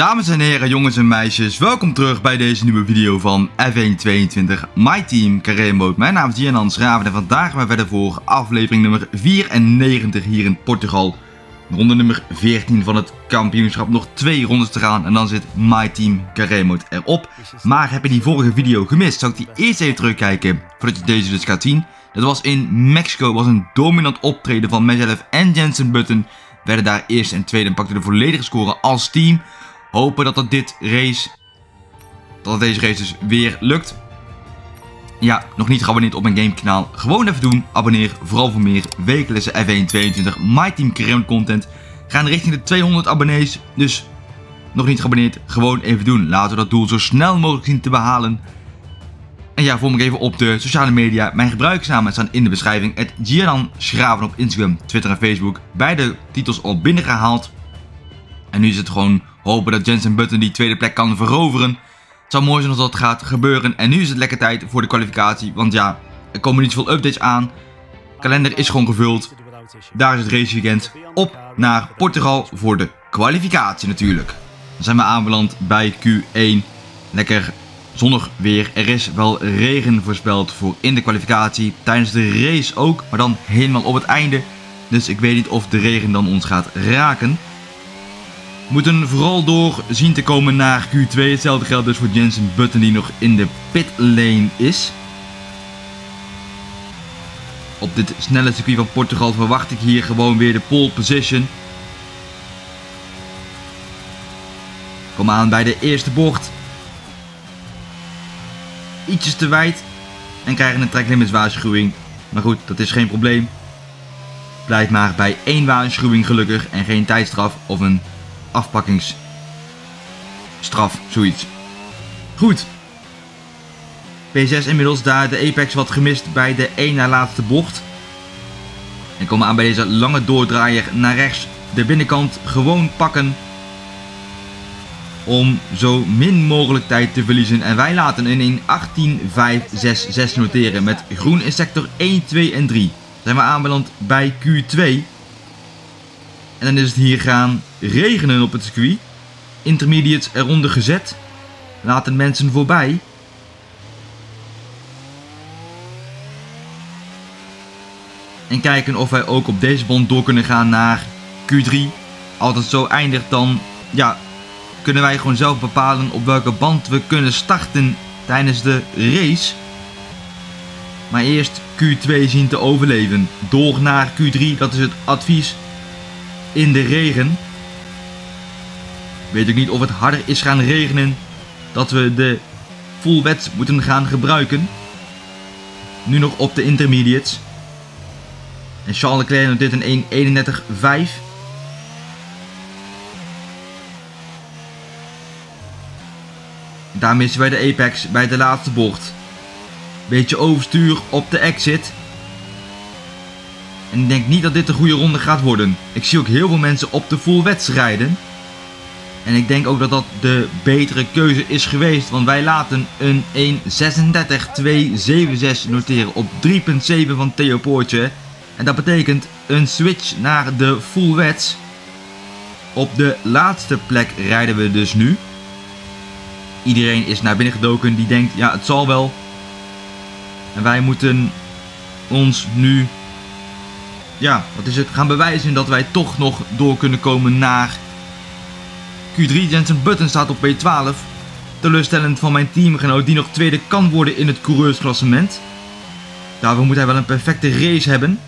Dames en heren, jongens en meisjes, welkom terug bij deze nieuwe video van F122 My Team Carré Mode. Mijn naam is Jan Schraven en vandaag gaan we verder voor aflevering nummer 94 hier in Portugal. Ronde nummer 14 van het kampioenschap, nog twee rondes te gaan en dan zit My Team Carré Mode erop. Maar heb je die vorige video gemist, zou ik die eerst even terugkijken voordat je deze dus gaat zien. Dat was in Mexico, was een dominant optreden van mezelf en Jensen Button. Werden daar eerst en tweede en pakten de volledige score als team. Hopen dat dit race, dat deze race dus weer lukt. Ja, nog niet geabonneerd op mijn gamekanaal. Gewoon even doen. Abonneer vooral voor meer wekelijkse F122 My Team Career content. Gaan richting de 200 abonnees. Dus nog niet geabonneerd, gewoon even doen. Laten we dat doel zo snel mogelijk zien te behalen. En ja, volg me even op de sociale media. Mijn gebruikersnamen staan in de beschrijving. Het Giran Schraven op Instagram, Twitter en Facebook. Beide titels al binnengehaald. En nu is het gewoon hopen dat Jensen Button die tweede plek kan veroveren. Het zou mooi zijn als dat gaat gebeuren. En nu is het lekker tijd voor de kwalificatie. Want ja, er komen niet zoveel updates aan. De kalender is gewoon gevuld. Daar is het raceweekend. Op naar Portugal voor de kwalificatie natuurlijk. Dan zijn we aanbeland bij Q1. Lekker zonnig weer. Er is wel regen voorspeld voor in de kwalificatie. Tijdens de race ook, maar dan helemaal op het einde. Dus ik weet niet of de regen dan ons gaat raken. Moeten vooral door zien te komen naar Q2. Hetzelfde geldt dus voor Jensen Button die nog in de pit lane is. Op dit snelle circuit van Portugal verwacht ik hier gewoon weer de pole position. Kom aan bij de eerste bocht. Ietsjes te wijd. En krijgen een tracklimits waarschuwing. Maar goed, dat is geen probleem. Blijf maar bij één waarschuwing gelukkig en geen tijdstraf of een afpakkingsstraf, zoiets. Goed. P6 inmiddels daar de apex wat gemist bij de 1 na laatste bocht. En komen aan bij deze lange doordraaier naar rechts de binnenkant gewoon pakken. Om zo min mogelijk tijd te verliezen. En wij laten een 1.18.5.6.6 noteren met groen in sector 1, 2 en 3. Zijn we aanbeland bij Q2. En dan is het hier gaan regenen op het circuit. Intermediates eronder gezet. Laten mensen voorbij. En kijken of wij ook op deze band door kunnen gaan naar Q3. Als het zo eindigt dan ja, kunnen wij gewoon zelf bepalen op welke band we kunnen starten tijdens de race. Maar eerst Q2 zien te overleven. Door naar Q3, dat is het advies in de regen. Weet ik niet of het harder is gaan regenen dat we de full wets moeten gaan gebruiken. Nu nog op de intermediates. En Charles Leclerc noteert een 1.31.5. Daar missen wij de apex bij de laatste bocht. Beetje overstuur op de exit. En ik denk niet dat dit een goede ronde gaat worden. Ik zie ook heel veel mensen op de full wets rijden. En ik denk ook dat dat de betere keuze is geweest. Want wij laten een 1.36.276 noteren op 3.7 van Theo Poortje. En dat betekent een switch naar de full wets. Op de laatste plek rijden we dus nu. Iedereen is naar binnen gedoken die denkt, ja het zal wel. En wij moeten ons nu, ja wat is het, gaan bewijzen dat wij toch nog door kunnen komen naar Q3. Jensen Button staat op P12. Teleurstellend van mijn teamgenoot die nog tweede kan worden in het coureursklassement. Daarvoor moet hij wel een perfecte race hebben.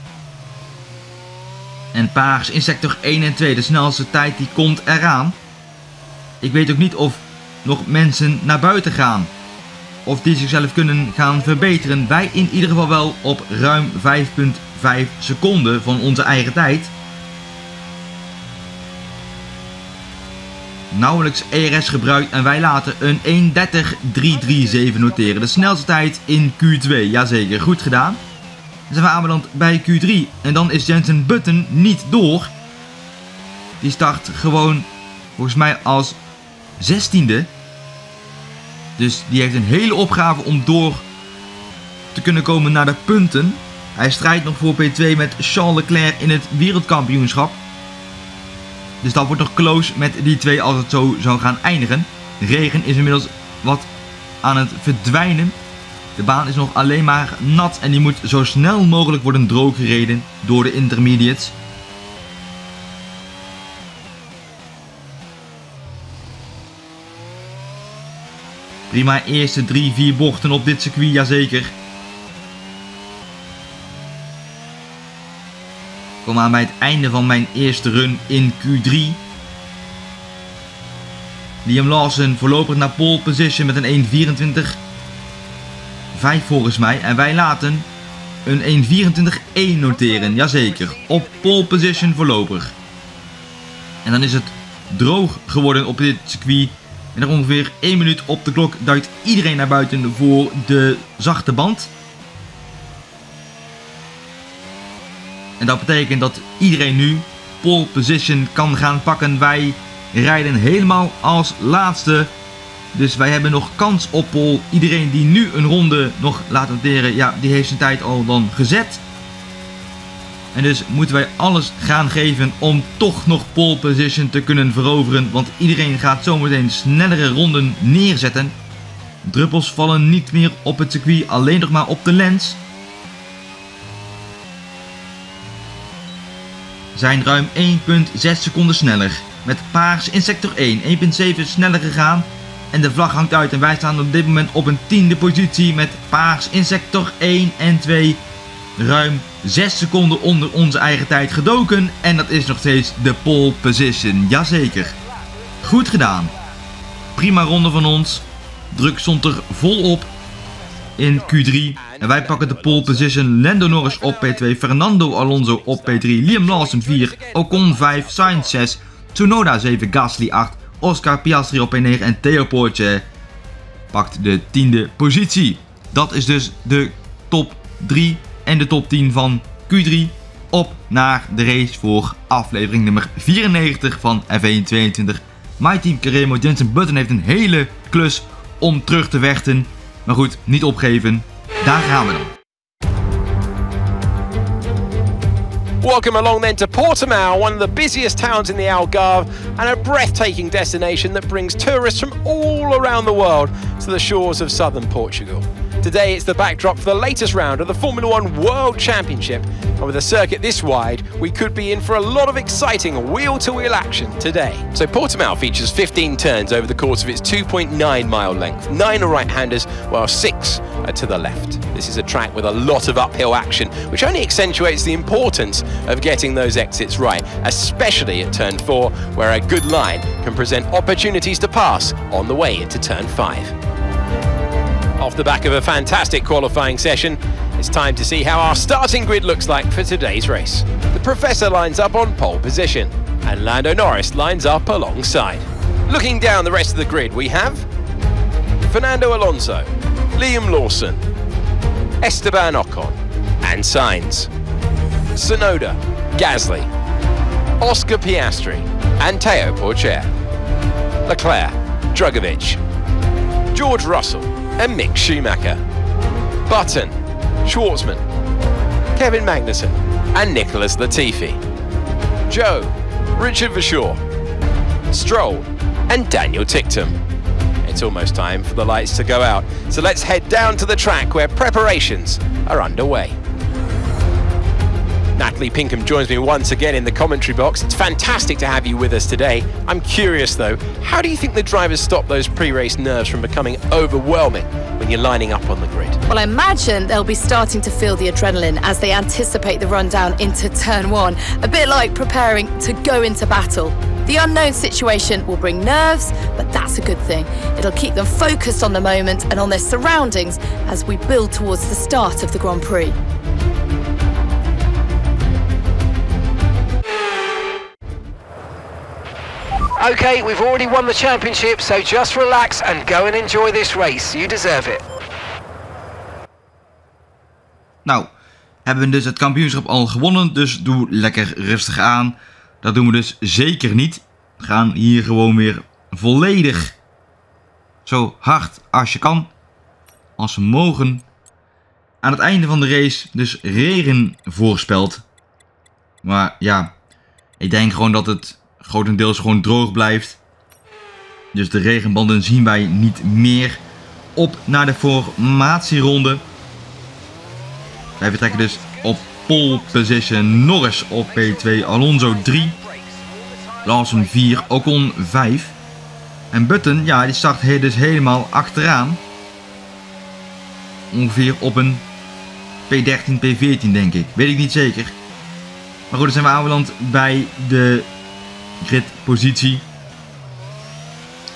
En Paars in sector 1 en 2, de snelste tijd die komt eraan. Ik weet ook niet of nog mensen naar buiten gaan. Of die zichzelf kunnen gaan verbeteren. Wij in ieder geval wel op ruim 5,5 seconden van onze eigen tijd. Nauwelijks ERS gebruikt en wij laten een 1.30.337 noteren. De snelste tijd in Q2. Jazeker, goed gedaan. Dan zijn we aanbeland bij Q3. En dan is Jensen Button niet door. Die start gewoon volgens mij als 16e. Dus die heeft een hele opgave om door te kunnen komen naar de punten. Hij strijdt nog voor P2 met Charles Leclerc in het wereldkampioenschap. Dus dat wordt nog close met die twee als het zo zou gaan eindigen. De regen is inmiddels wat aan het verdwijnen. De baan is nog alleen maar nat en die moet zo snel mogelijk worden droog gereden door de intermediates. Prima eerste 3-4 bochten op dit circuit, jazeker. Kom aan bij het einde van mijn eerste run in Q3. Liam Lawson voorlopig naar pole position met een 1.24. 5 volgens mij. En wij laten een 1.24.1 noteren. Jazeker. Op pole position voorlopig. En dan is het droog geworden op dit circuit. En er ongeveer 1 minuut op de klok duikt iedereen naar buiten voor de zachte band. En dat betekent dat iedereen nu pole position kan gaan pakken. Wij rijden helemaal als laatste. Dus wij hebben nog kans op pole. Iedereen die nu een ronde nog laat noteren, ja, die heeft zijn tijd al dan gezet. En dus moeten wij alles gaan geven om toch nog pole position te kunnen veroveren. Want iedereen gaat zometeen snellere ronden neerzetten. Druppels vallen niet meer op het circuit, alleen nog maar op de lens. Zijn ruim 1,6 seconden sneller. Met paars in sector 1 1,7 sneller gegaan. En de vlag hangt uit en wij staan op dit moment op een tiende positie met paars in sector 1 en 2 ruim 6 seconden onder onze eigen tijd gedoken. En dat is nog steeds de pole position. Jazeker. Goed gedaan. Prima ronde van ons. Druk stond er volop in Q3. En wij pakken de pole position. Lando Norris op P2. Fernando Alonso op P3. Liam Lawson 4. Ocon 5. Sainz 6. Tsunoda 7. Gasly 8. Oscar Piastri op P9. En Theo Poortje pakt de tiende positie. Dat is dus de top 3 en de top 10 van Q3 op naar de race voor aflevering nummer 94 van F1 22. My team Caremo Jensen Button heeft een hele klus om terug te vechten. Maar goed, niet opgeven. Daar gaan we dan. Welcome along then to Portimao, one of the busiest towns in the Algarve and a breathtaking destination that brings tourists from all around the world to the shores of southern Portugal. Today it's the backdrop for the latest round of the Formula One World Championship and with a circuit this wide we could be in for a lot of exciting wheel-to-wheel action today. So Portimao features 15 turns over the course of its 2.9 mile length, 9 are right-handers while 6 are to the left. This is a track with a lot of uphill action which only accentuates the importance of getting those exits right, especially at turn 4 where a good line can present opportunities to pass on the way into turn 5. Off the back of a fantastic qualifying session, it's time to see how our starting grid looks like for today's race. The Professor lines up on pole position, and Lando Norris lines up alongside. Looking down the rest of the grid, we have Fernando Alonso, Liam Lawson, Esteban Ocon, and Sainz, Sonoda, Gasly, Oscar Piastri, and Teo Porcher, Leclerc, Drugovic, George Russell, and Mick Schumacher. Button, Schwartzman, Kevin Magnussen, and Nicholas Latifi. Joe, Richard Verschoor, Stroll, and Daniel Ticktum. It's almost time for the lights to go out, so let's head down to the track where preparations are underway. Natalie Pinkham joins me once again in the commentary box. It's fantastic to have you with us today. I'm curious though, how do you think the drivers stop those pre-race nerves from becoming overwhelming when you're lining up on the grid? Well, I imagine they'll be starting to feel the adrenaline as they anticipate the rundown into turn one, a bit like preparing to go into battle. The unknown situation will bring nerves, but that's a good thing. It'll keep them focused on the moment and on their surroundings as we build towards the start of the Grand Prix. Okay, we've already won the championship, so just relax and go and enjoy this race. You deserve it. Nou, hebben we dus het kampioenschap al gewonnen, dus doe lekker rustig aan. Dat doen we dus zeker niet. We gaan hier gewoon weer volledig zo hard als je kan. Als we mogen. Aan het einde van de race dus regen voorspeld. Maar ja, ik denk gewoon dat het grotendeels gewoon droog blijft. Dus de regenbanden zien wij niet meer. Op naar de formatieronde. Wij vertrekken dus op pole position. Norris op P2, Alonso 3. Lawson 4, Ocon 5. En Button, ja, die start dus helemaal achteraan. Ongeveer op een P13, P14 denk ik. Weet ik niet zeker. Maar goed, dan zijn we aanbeland bij de gridpositie.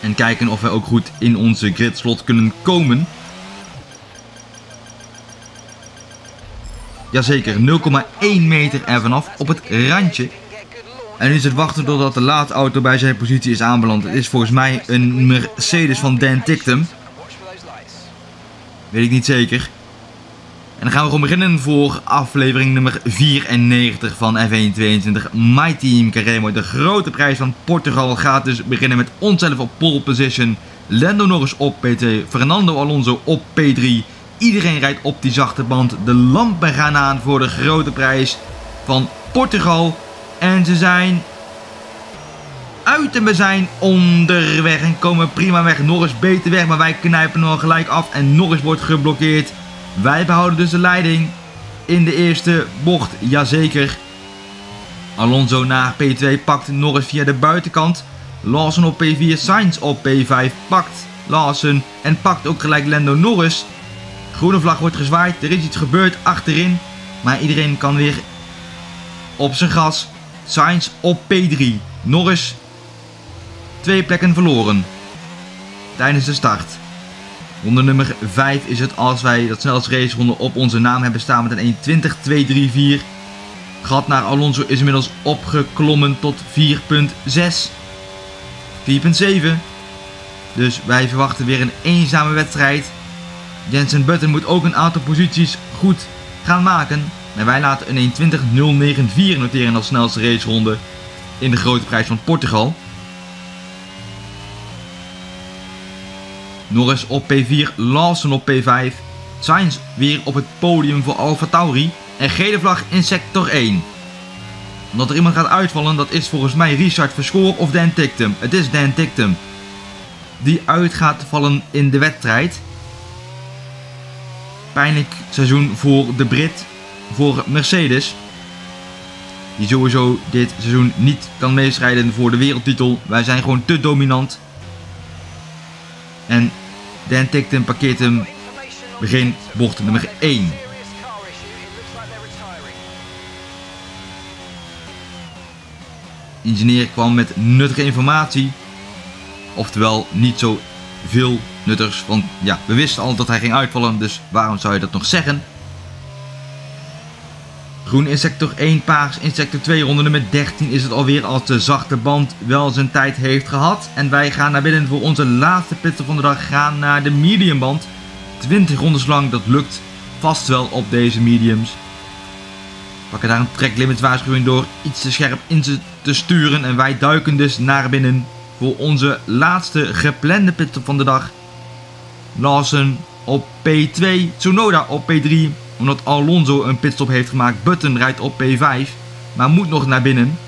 En kijken of we ook goed in onze gridslot kunnen komen. Jazeker, 0,1 meter er vanaf op het randje. En nu is het wachten totdat de laadauto bij zijn positie is aanbeland. Het is volgens mij een Mercedes van Dan Tictum. Weet ik niet zeker. En dan gaan we gewoon beginnen voor aflevering nummer 94 van F122 My Team Carremo. De grote prijs van Portugal gaat dus beginnen met onszelf op pole position. Lando Norris op P2, Fernando Alonso op P3. Iedereen rijdt op die zachte band. De lampen gaan aan voor de grote prijs van Portugal. En ze zijn uit en we zijn onderweg en komen prima weg. Norris beter weg, maar wij knijpen nog gelijk af en Norris wordt geblokkeerd. Wij behouden dus de leiding in de eerste bocht, jazeker. Alonso naar P2 pakt Norris via de buitenkant. Lawson op P4, Sainz op P5 pakt Lawson en pakt ook gelijk Lando Norris. Groene vlag wordt gezwaaid, er is iets gebeurd achterin, maar iedereen kan weer op zijn gas. Sainz op P3, Norris twee plekken verloren tijdens de start. Ronde nummer 5 is het als wij dat snelste raceronde op onze naam hebben staan met een 1.20.234. Gat naar Alonso is inmiddels opgeklommen tot 4.6. 4.7. Dus wij verwachten weer een eenzame wedstrijd. Jensen Button moet ook een aantal posities goed gaan maken. En wij laten een 1.20.094 noteren als snelste raceronde in de grote prijs van Portugal. Norris op P4, Lawson op P5. Sainz weer op het podium voor Alfa Tauri. En gele vlag in sector 1. Omdat er iemand gaat uitvallen, dat is volgens mij Richard Verschoor of Dan Tictum. Het is Dan Tictum. Die uit gaat vallen in de wedstrijd. Pijnlijk seizoen voor de Brit, voor Mercedes. Die sowieso dit seizoen niet kan meestrijden voor de wereldtitel. Wij zijn gewoon te dominant. En Dan tikt hem, parkeert hem. Begin bocht nummer 1. Ingenieur kwam met nuttige informatie. Oftewel niet zo veel nutters. Want ja, we wisten al dat hij ging uitvallen. Dus waarom zou je dat nog zeggen? Groen in sector 1, paars in sector 2. Ronde nummer 13 is het alweer als de zachte band wel zijn tijd heeft gehad. En wij gaan naar binnen voor onze laatste pitstop van de dag. Gaan naar de mediumband. 20 rondes lang, dat lukt vast wel op deze mediums. Pakken daar een track limits waarschuwing door iets te scherp in te sturen. En wij duiken dus naar binnen voor onze laatste geplande pitstop van de dag. Lawson op P2, Tsunoda op P3, omdat Alonso een pitstop heeft gemaakt. Button rijdt op P5, maar moet nog naar binnen.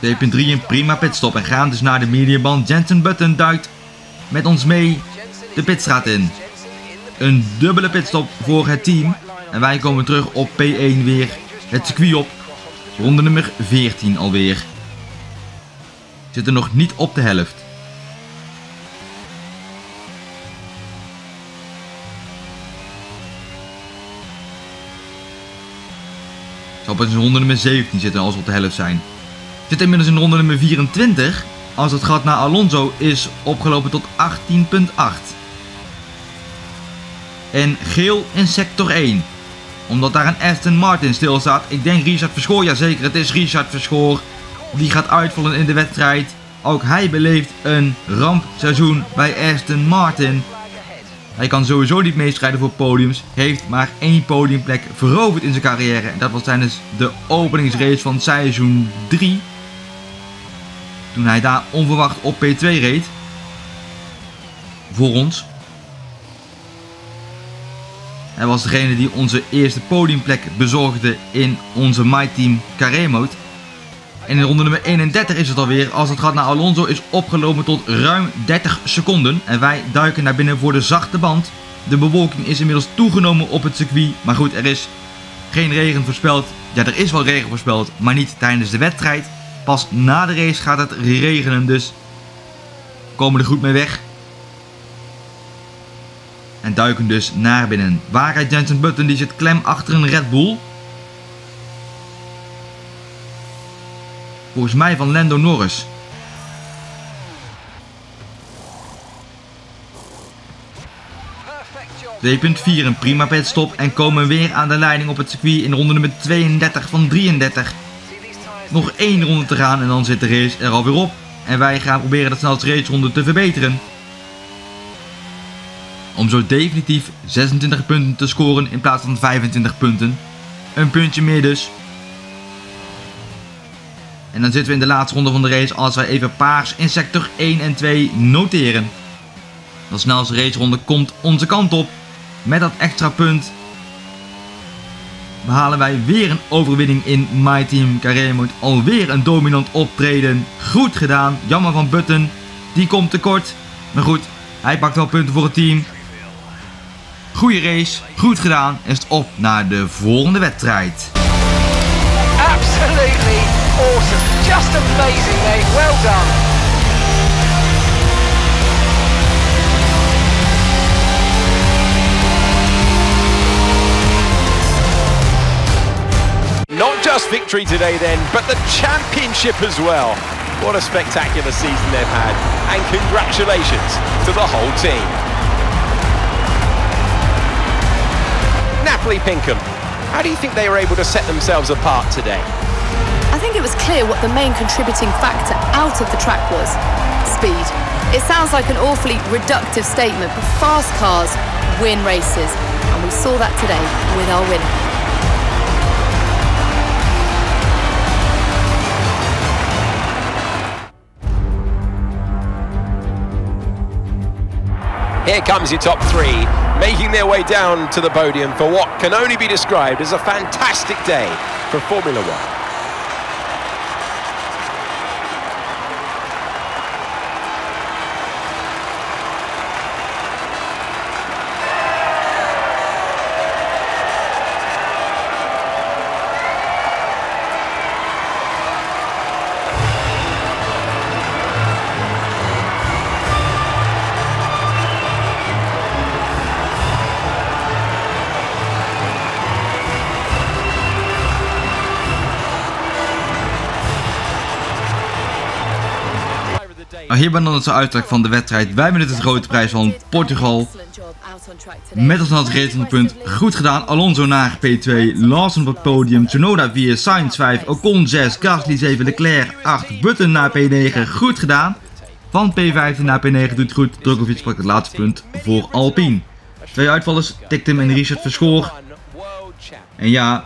p 3 een prima pitstop en gaan dus naar de mediaband. Jensen Button duikt met ons mee de pitstraat in. Een dubbele pitstop voor het team. En wij komen terug op P1 weer het circuit op. Ronde nummer 14 alweer zitten nog niet op de helft. Zal pas in ronde nummer 17 zitten als we op de helft zijn. Zit inmiddels in ronde nummer 24 als het gat naar Alonso is opgelopen tot 18.8. En geel in sector 1. Omdat daar een Aston Martin stil staat. Ik denk Richard Verschoor, ja zeker het is Richard Verschoor. Die gaat uitvallen in de wedstrijd. Ook hij beleeft een rampseizoen bij Aston Martin. Hij kan sowieso niet meestrijden voor podiums. Heeft maar één podiumplek veroverd in zijn carrière. En dat was tijdens de openingsrace van seizoen 3. Toen hij daar onverwacht op P2 reed. Voor ons. Hij was degene die onze eerste podiumplek bezorgde in onze My Team Carré Mode. En in ronde nummer 31 is het alweer als het gaat naar Alonso is opgelopen tot ruim 30 seconden. En wij duiken naar binnen voor de zachte band. De bewolking is inmiddels toegenomen op het circuit. Maar goed, er is geen regen voorspeld. Ja, er is wel regen voorspeld, maar niet tijdens de wedstrijd. Pas na de race gaat het regenen, dus komen er goed mee weg. En duiken dus naar binnen. Waarheid Jensen Button die zit klem achter een Red Bull. Volgens mij van Lando Norris. Perfect job. 2.4 een prima pitstop en komen weer aan de leiding op het circuit in ronde nummer 32 van 33. See these tires Nog één ronde te gaan en dan zit de race er alweer op. En wij gaan proberen de snelste raceronde te verbeteren. Om zo definitief 26 punten te scoren in plaats van 25 punten. Een puntje meer dus. En dan zitten we in de laatste ronde van de race als wij even paars in sector 1 en 2 noteren. De snelste raceronde komt onze kant op. Met dat extra punt behalen wij weer een overwinning in My Team Carré Mode. Alweer een dominant optreden. Goed gedaan. Jammer van Button. Die komt tekort. Maar goed, hij pakt wel punten voor het team. Goeie race. Goed gedaan. Is het op naar de volgende wedstrijd. Awesome. Just amazing, mate. Well done. Not just victory today then, but the championship as well. What a spectacular season they've had. And congratulations to the whole team. Napoli Pinkham, how do you think they were able to set themselves apart today? I think it was clear what the main contributing factor out of the track was speed. It sounds like an awfully reductive statement, but fast cars win races, and we saw that today with our winner. Here comes your top three, making their way down to the podium for what can only be described as a fantastic day for Formula One. Nou, hier ben dan het zo van de wedstrijd. Wij dit de grote prijs van Portugal. Met als laatste ratingpunt goed gedaan. Alonso naar P2, Lawson op het podium, Tsunoda 4, Sainz 5, Ocon 6, Gasly 7, Leclerc 8, Button naar P9, goed gedaan. Van P15 naar P9 doet goed, Drogovic pakt het laatste punt voor Alpine. Twee uitvallers, Tiktum en Richard Verschoor. En ja,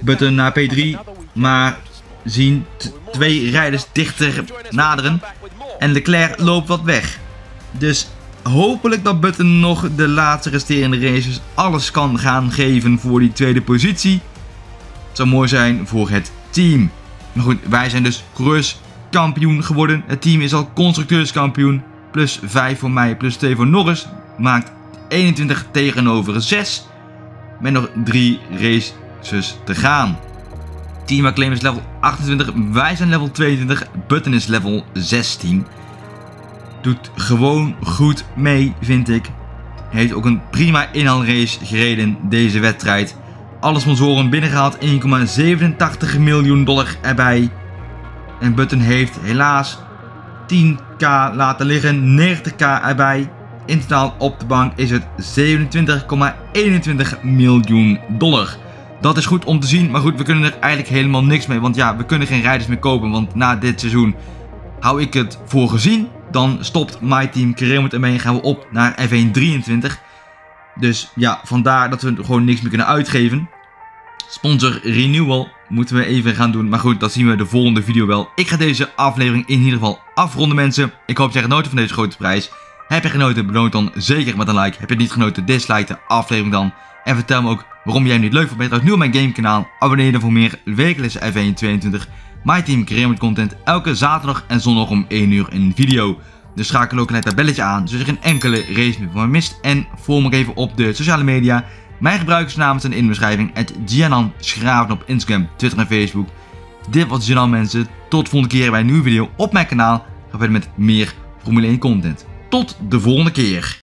Button naar P3, maar zien twee rijders dichter naderen. En Leclerc loopt wat weg. Dus hopelijk dat Button nog de laatste resterende races alles kan gaan geven voor die tweede positie. Het zou mooi zijn voor het team. Maar goed, wij zijn dus kampioen geworden. Het team is al constructeurskampioen. Plus 5 voor mij, plus 2 voor Norris. Maakt 21 tegenover 6. Met nog 3 races te gaan. Team Acclaim is level 28, wij zijn level 22, Button is level 16. Doet gewoon goed mee, vind ik. Heeft ook een prima inhaalrace gereden deze wedstrijd. Alle sponsoren binnengehaald, 1,87 miljoen dollar erbij. En Button heeft helaas 10k laten liggen, 90k erbij. In totaal op de bank is het 27,21 miljoen dollar. Dat is goed om te zien, maar goed, we kunnen er eigenlijk helemaal niks mee. Want ja, we kunnen geen rijders meer kopen, want na dit seizoen hou ik het voor gezien. Dan stopt My Team Keremot ermee en gaan we op naar F1 23. Dus ja, vandaar dat we gewoon niks meer kunnen uitgeven. Sponsor renewal moeten we even gaan doen. Maar goed, dat zien we de volgende video wel. Ik ga deze aflevering in ieder geval afronden mensen. Ik hoop dat je genoten van deze grote prijs. Heb je genoten, beloon dan zeker met een like. Heb je niet genoten, dislike de aflevering dan. En vertel me ook waarom jij niet leuk vond. Ben je op mijn gamekanaal? Abonneer je voor meer wekelijkse F1 22 My Team Creator content elke zaterdag en zondag om 1 uur een video. Dus schakel ook gelijk dat belletje aan, zodat je geen enkele race meer van mist. En volg me even op de sociale media. Mijn gebruikersnaam zijn in de beschrijving. Het Gianan Schraven op Instagram, Twitter en Facebook. Dit was Gianan mensen. Tot de volgende keer bij een nieuwe video op mijn kanaal. Ga verder met meer Formule 1 content. Tot de volgende keer.